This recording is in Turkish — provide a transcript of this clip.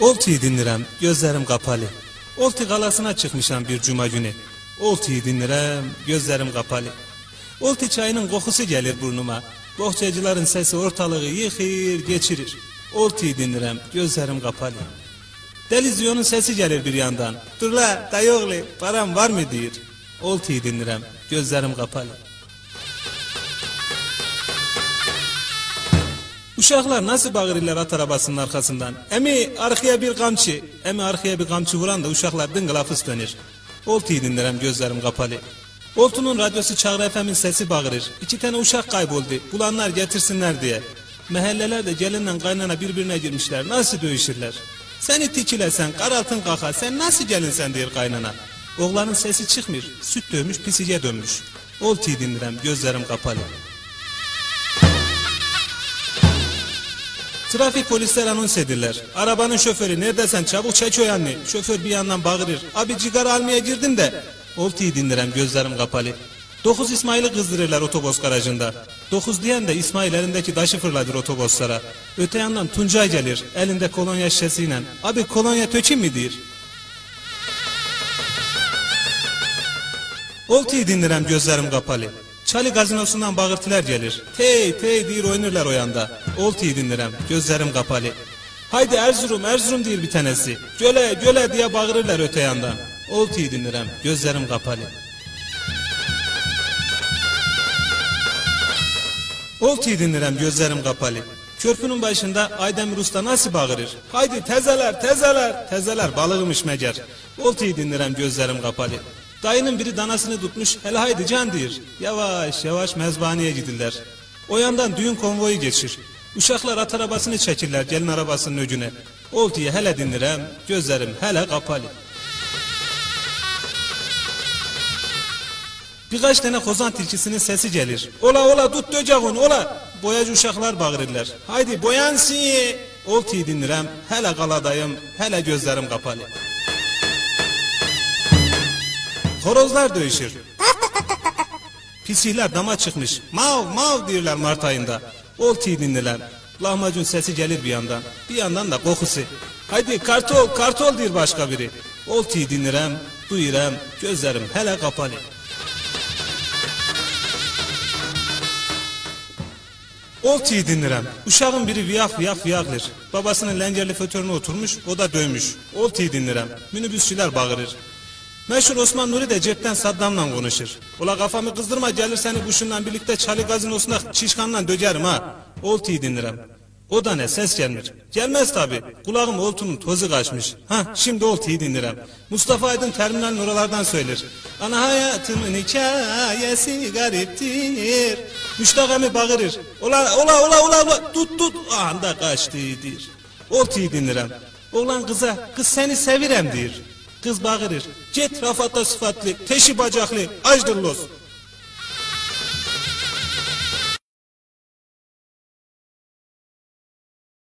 Oltuyu dinlirəm, gözlərim qapalı. Oltu qalasına çıxmışam bir cuma günü. Oltuyu dinlirəm, gözlərim qapalı. Oltu çayının qoxusu gəlir burnuma. Bohçacıların səsi ortalığı yıxır, geçirir. Oltuyu dinlirəm, gözlərim qapalı. Deliziyonun səsi gəlir bir yandan. Dur la, dayıoğlu, param var mı deyir. Oltuyu dinlirəm, gözlərim qapalı. Uşaqlar nasıl bağırırlar at arabasının arkasından? Emi arkaya bir kamçı, emi arkaya bir kamçı vuran da uşaqlar dıngılafız dönür. Oltuyu dinlirəm gözlerim kapalı. Oltunun radyosu Çağrı FM'in sesi bağırır. İki tane uşak kayboldu. Bulanlar getirsinler diye. Mehelleler de gelinle kaynana birbirine girmişler. Nasıl dövüşürler? Seni tikilesen, karaltın kaka, sen nasıl gelinsen diyor kaynana. Oğlanın sesi çıkmıyor. Süt dövmüş, pisice dönmüş. Oltuyu dinlirəm, gözlerim kapalı. Trafik polisler anons edirlər. Arabanın şoförü neredesən çabuk çək o yanını. Şoför bir yandan bağırır. Abi cigara almaya girdim de. Oltuyu dindirəm gözlerim kapalı. Dokuz İsmail'i kızdırırlar otobüs garajında. Dokuz diyen de İsmail elindeki taşı fırladır otobüslere. Öte yandan Tuncay gelir elinde kolonya şişesiyle. Abi kolonya tökeyim mi deyir. Oltuyu dindirəm gözlerim kapalı. Çali gazinosundan bağırtılar gelir. Tey tey deyir oynarlar o yanda. Oltuyu dindirəm gözlerim kapalı. Haydi Erzurum Erzurum deyir bir tanesi. Göle göle diye bağırırlar öte yandan. Oltuyu dindirəm gözlerim kapalı. Oltuyu dindirəm gözlerim kapalı. Körpünün başında Aydemir Usta nasıl bağırır? Haydi tezeler tezeler tezeler balığımış meğer. Oltuyu dindirəm gözlerim kapalı. Dayının biri danasını tutmuş hele haydi can deyir. Yavaş yavaş mezbaneye gidirler. O yandan düğün konvoyu geçir. Uşaklar at arabasını çekirler gelin arabasının öcüne. Oltuyu hele dindirəm gözlerim hele kapalı. Birkaç tane kozan tilkisinin sesi gelir. Ola ola tut döcağın ola. Boyacı uşaklar bağırırlar. Haydi boyansın. Oltuyu dindirəm hele qaladayım hele gözlerim kapalı. Horozlar dövüşür. Pisihler dama çıkmış. Mav mav diyorlar Mart ayında. Oltuyu dindiler. Lahmacun sesi gelir bir yandan. Bir yandan da kokusu. Haydi kartol kartol diyor başka biri. Oltuyu dindirəm, duyuram, gözlerim hele kapalı. Oltuyu dindirəm. Uşağın biri viyak viyak viyaklir. Babasının lencerli fötörüne oturmuş, o da dövmüş. Oltuyu dindirəm. Minibüsçüler bağırır. Meşhur Osman Nuri de cepten Saddam'la konuşur. Ula kafamı kızdırma gelir seni kuşunla birlikte Çali gazinosunda çişkanla döcerim ha. Oltuyu dindirəm. O da ne ses gelmir. Gelmez tabi. Kulağım oltunun tozu kaçmış. Ha şimdi oltuyu dindirəm. Mustafa Aydın terminalin oralardan söyler. Ana hayatımın hikayesi gariptir. Müştak emi bağırır. Ola ola ola ola ola tut tut. Anda kaçtı dir. Oltuyu dindirəm. Oğlan kıza kız seni sevirem dir. Kız bağırır. Cet rafata sıfatlı, teşi bacaklı, acdır los.